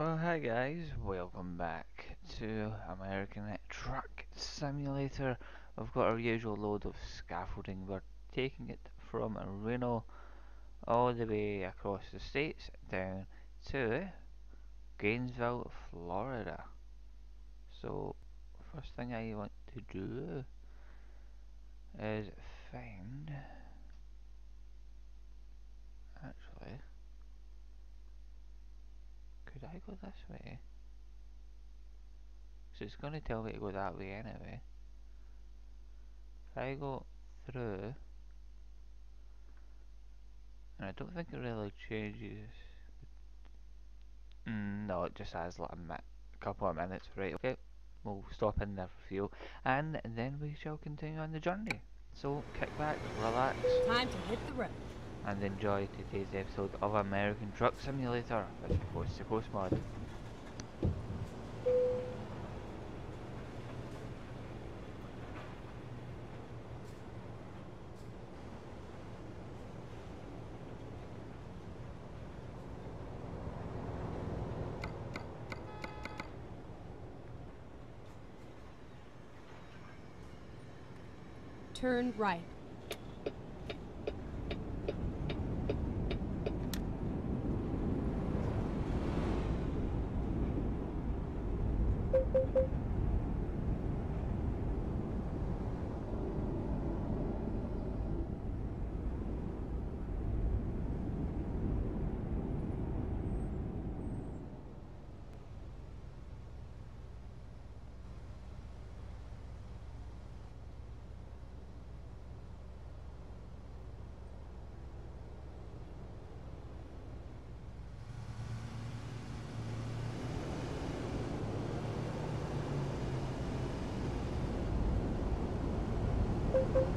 Well, hi guys, welcome back to American Truck Simulator. We've got our usual load of scaffolding. We're taking it from Reno all the way across the states down to Gainesville, Florida. So, first thing I want to do is find. Actually, could I go this way? So it's going to tell me to go that way anyway. If I go through, and I don't think it really changes. Mm, no, it just has like a, a couple of minutes, right? Okay, we'll stop in there for fuel, and then we shall continue on the journey. So kick back, relax, Time to hit the road. And enjoy today's episode of American Truck Simulator with Coast to Coast Mod. Turn right.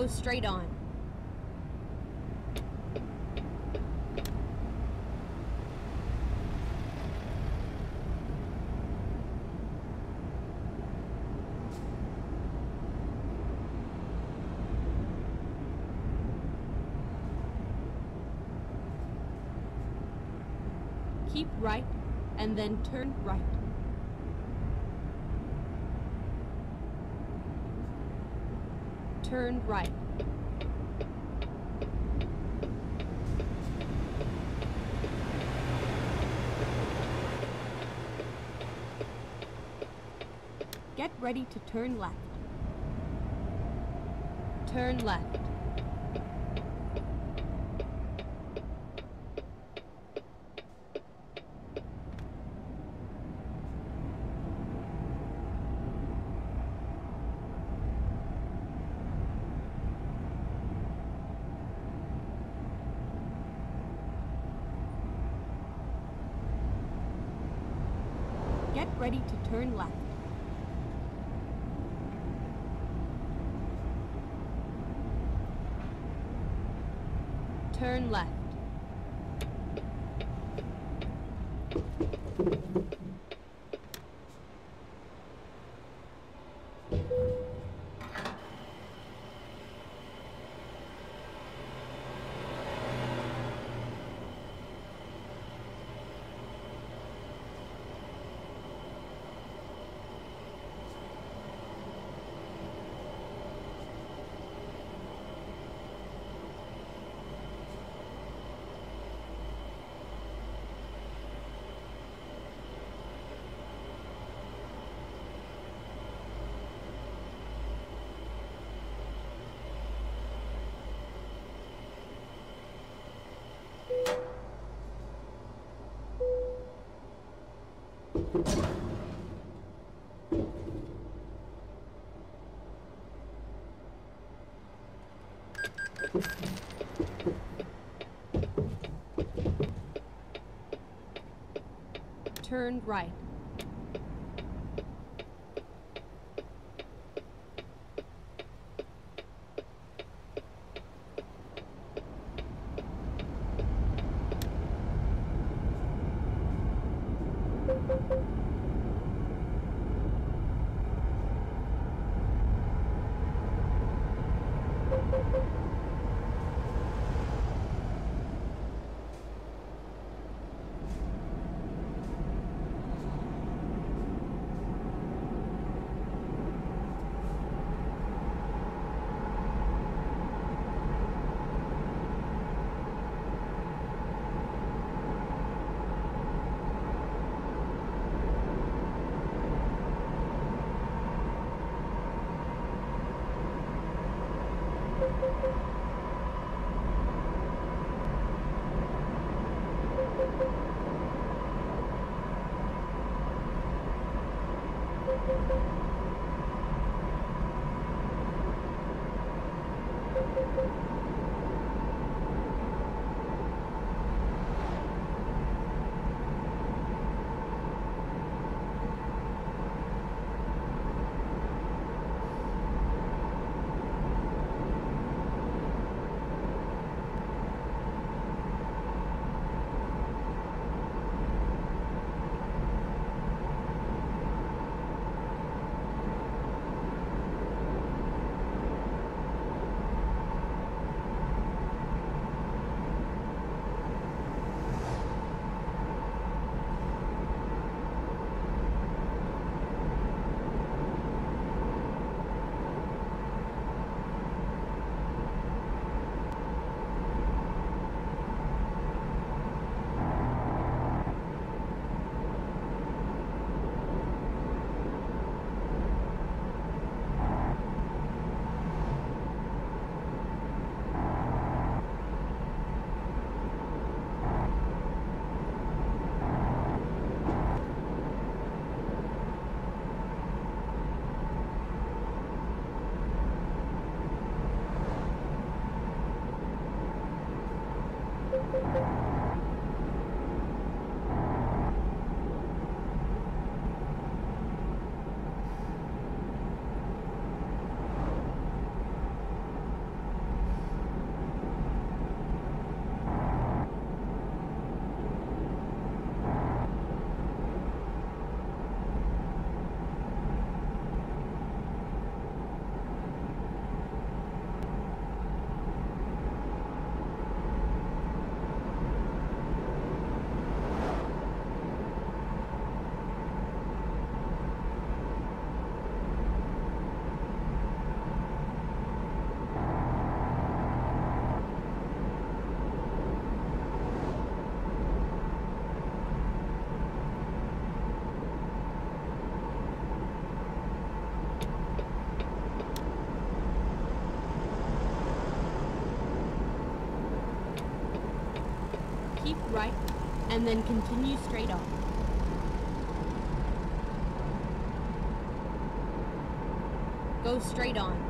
Go straight on. Keep right and then turn right. Turn right. Get ready to turn left. Turn left. Get ready to turn left. Turn left. Turn right. And then continue straight on. Go straight on.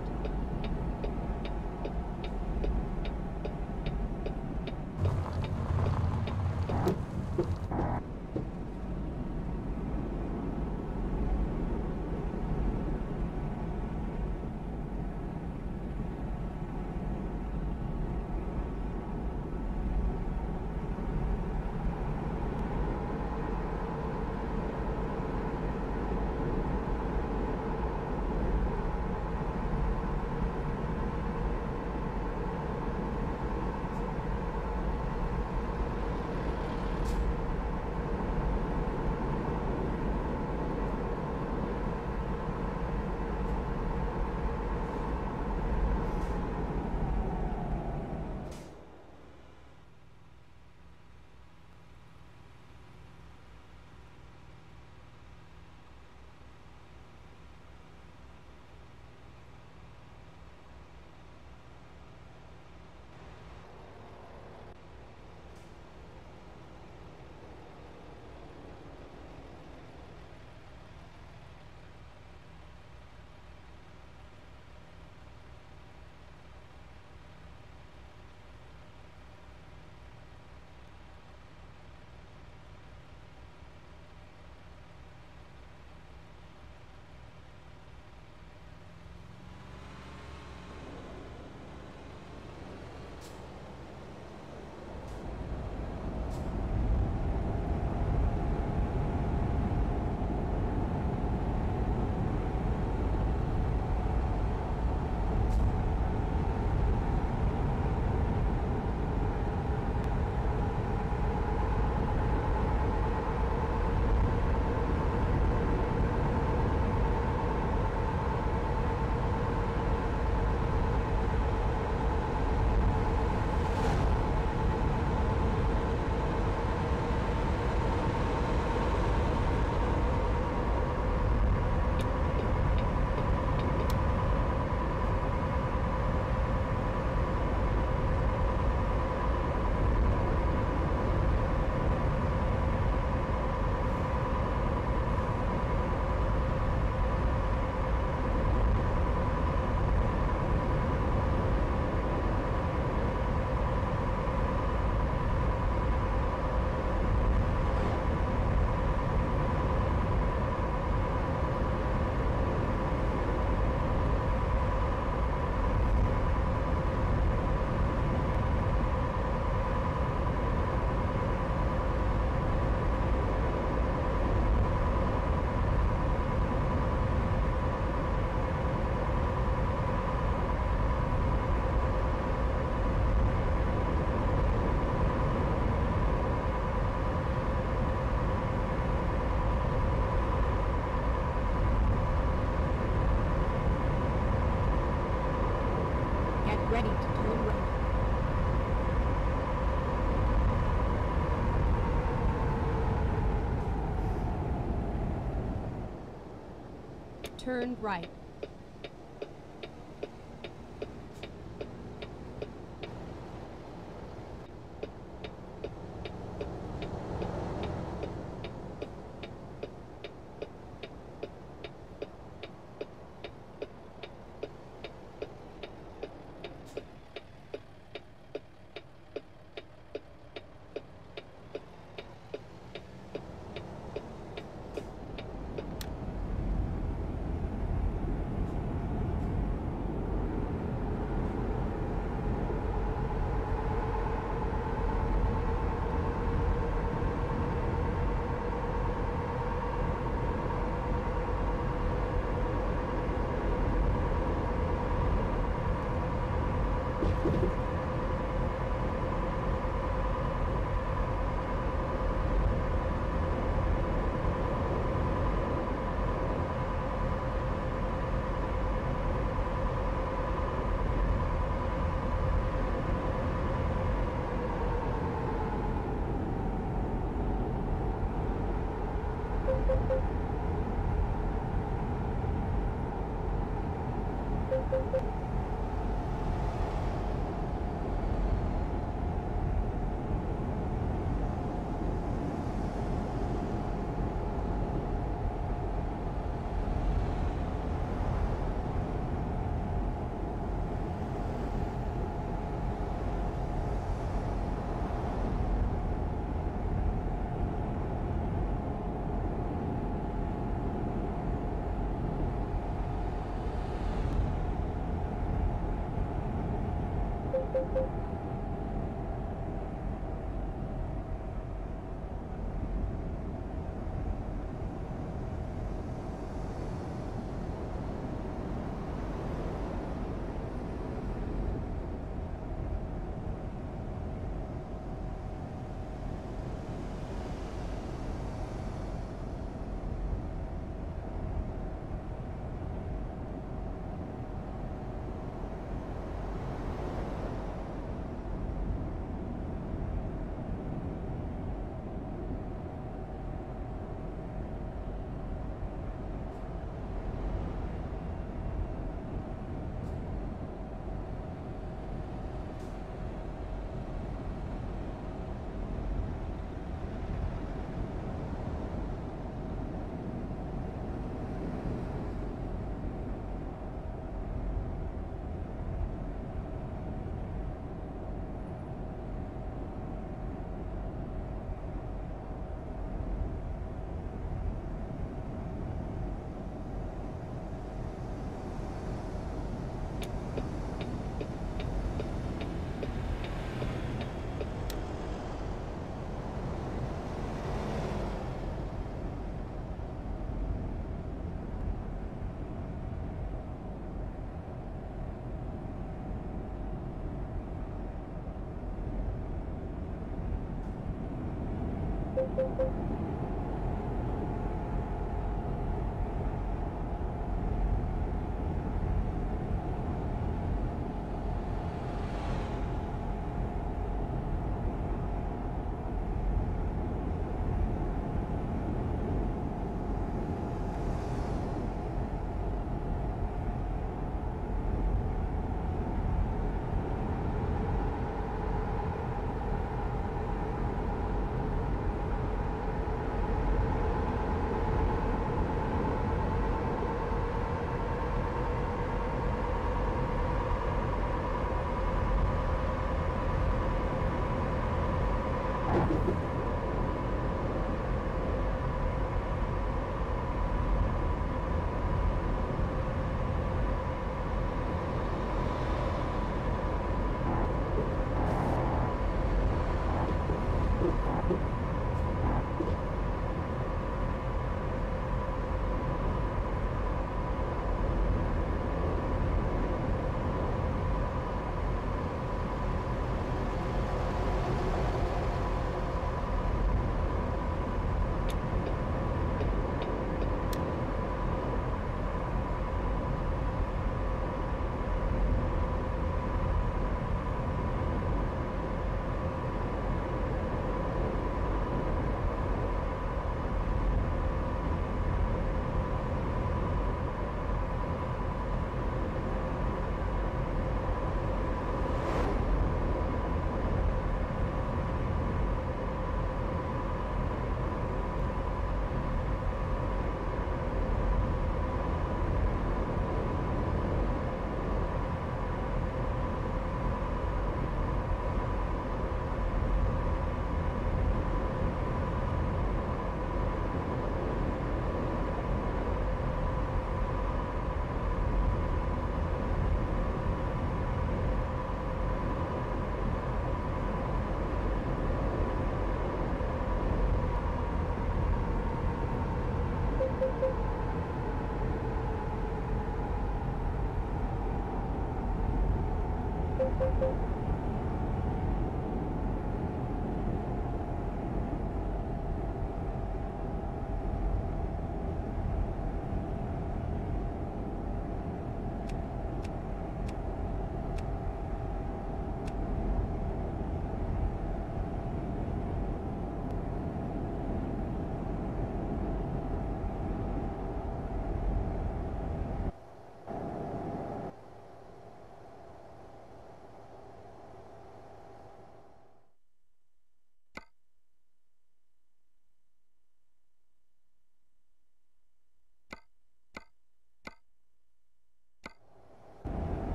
Turn right.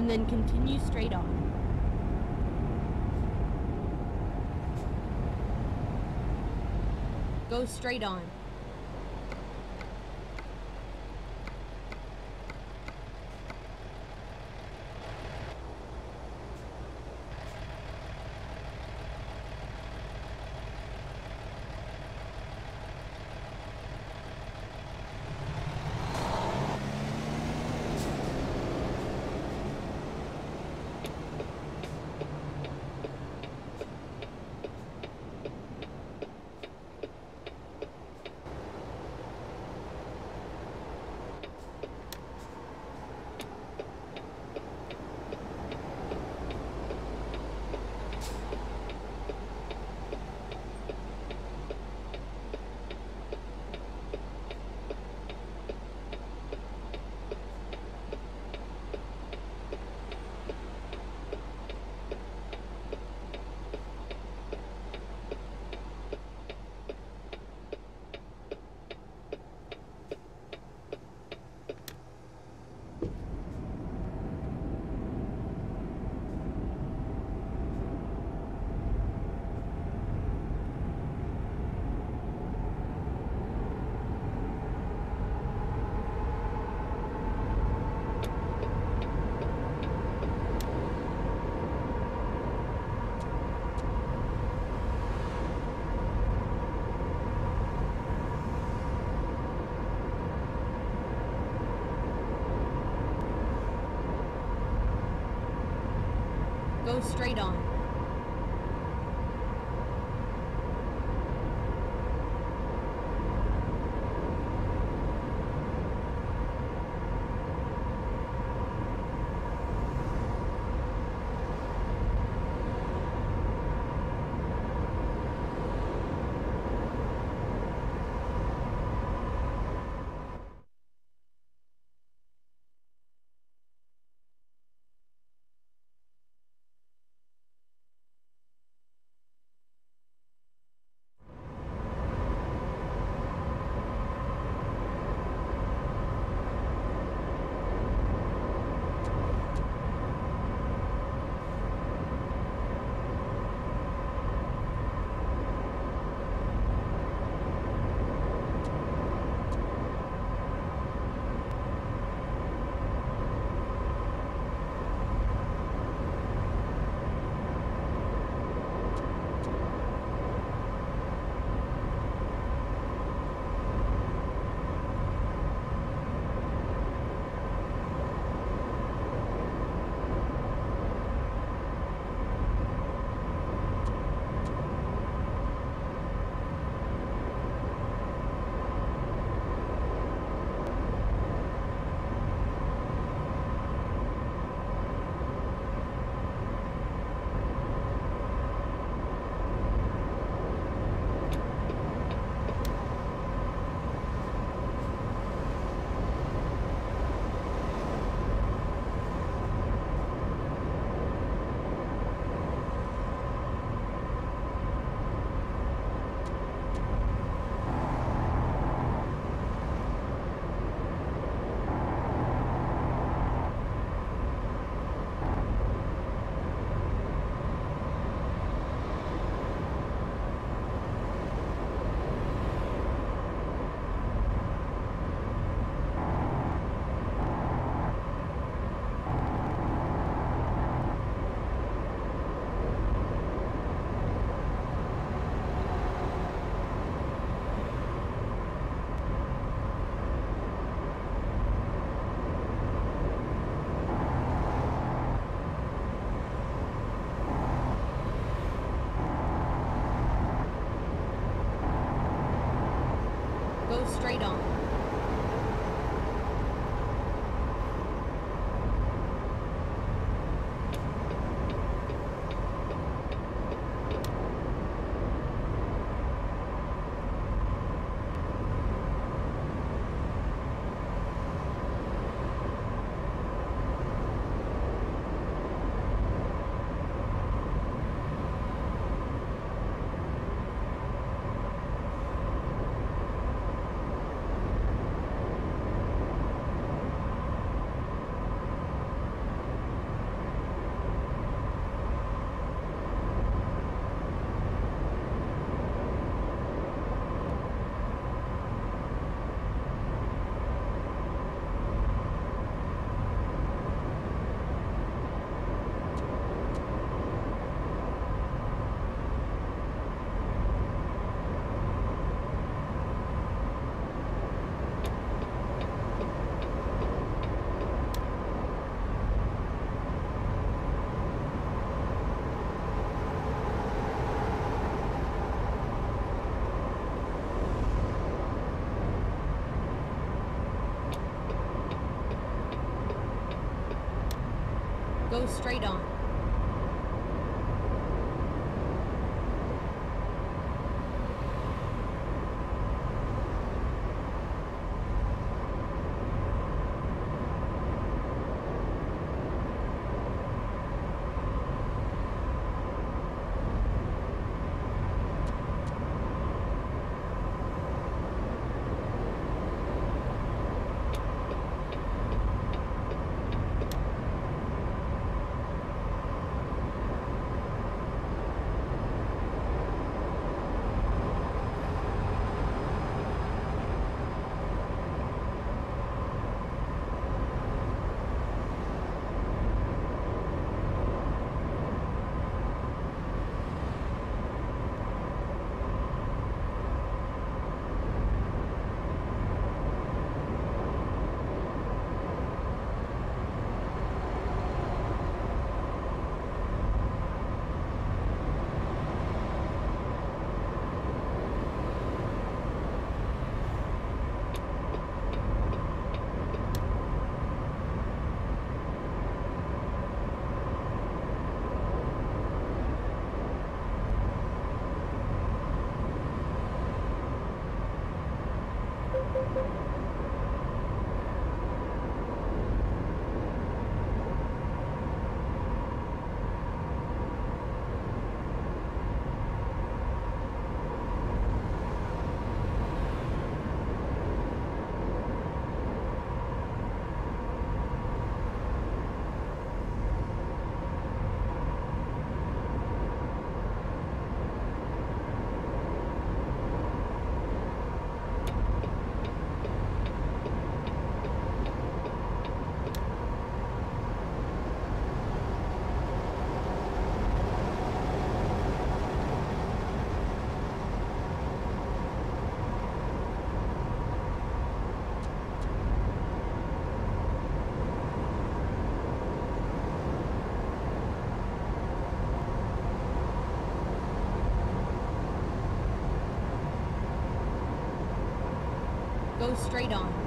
and then continue straight on. Go straight on. Straight on. Go straight on.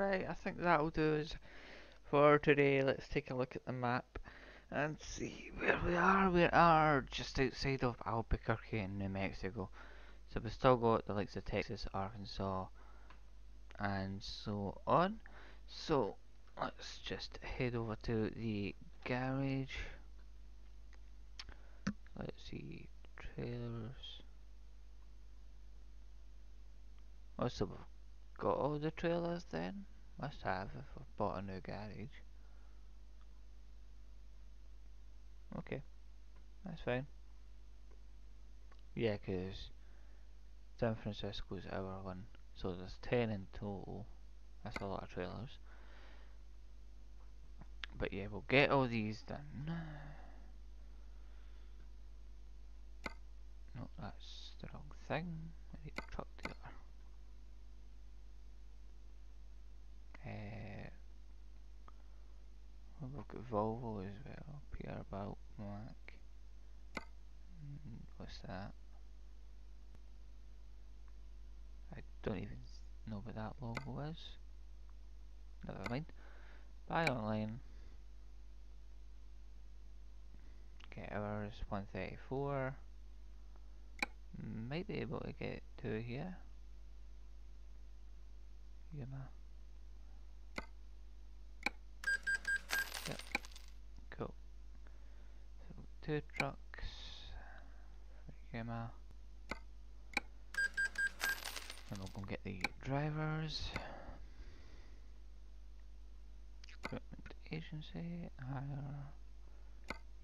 I think that'll do us for today. Let's take a look at the map and see where we are. We are just outside of Albuquerque in New Mexico. So we've still got the likes of Texas, Arkansas, and so on. So let's just head over to the garage. Let's see, trailers. Oh, so we've got all the trailers then? Must have if I've bought a new garage. Okay, that's fine. Yeah, because San Francisco's our one, so there's 10 in total. That's a lot of trailers. But yeah, we'll get all these done. No, that's the wrong thing. I need truck Uh, we've got Volvo as well. Peterbilt, Mack. Mm, what's that? I don't even know what that logo is. Never mind. Buy online. Okay, hours 134. Might be able to get to here. Yuma. Yep. Cool. So two trucks Yuma. And we'll go get the drivers. Equipment agency, hire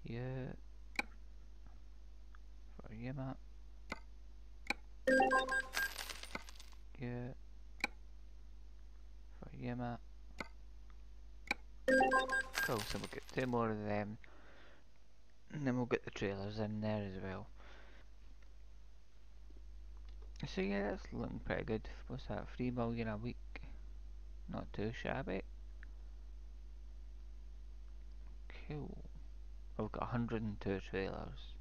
you for Yuma. You for Yuma. Cool, so we'll get two more of them. And then we'll get the trailers in there as well. So yeah, that's looking pretty good. What's that, 3 million a week? Not too shabby. Cool. I've got 102 trailers.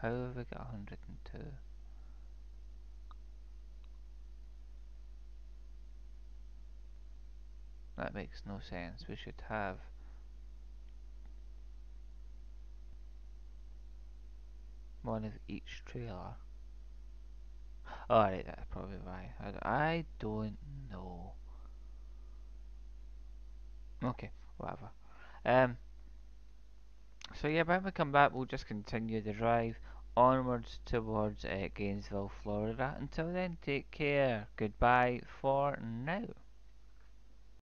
How have I got 102? That makes no sense. We should have one of each trailer. Alright, that's probably why. I, I don't know. Okay, whatever. Um. So yeah, when we come back, we'll just continue the drive onwards towards uh, Gainesville, Florida. Until then, take care. Goodbye for now.